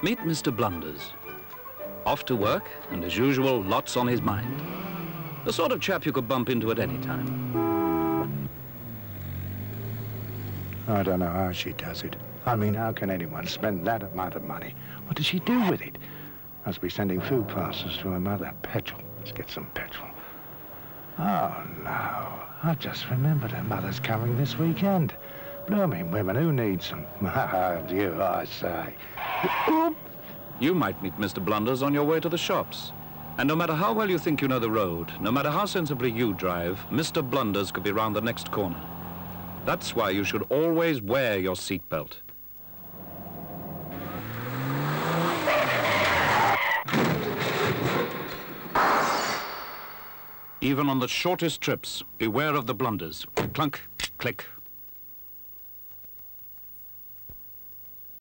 Meet Mr. Blunders. Off to work, and as usual, lots on his mind. The sort of chap you could bump into at any time. I don't know how she does it. I mean, how can anyone spend that amount of money? What does she do with it? Must be sending food parcels to her mother. Petrol. Let's get some petrol. Oh, no. I've just remembered her mother's coming this weekend. Blooming women, who needs them? Ah, you, I say. You might meet Mr. Blunders on your way to the shops. And no matter how well you think you know the road, no matter how sensibly you drive, Mr. Blunders could be round the next corner. That's why you should always wear your seatbelt. Even on the shortest trips, beware of the blunders. Clunk, click,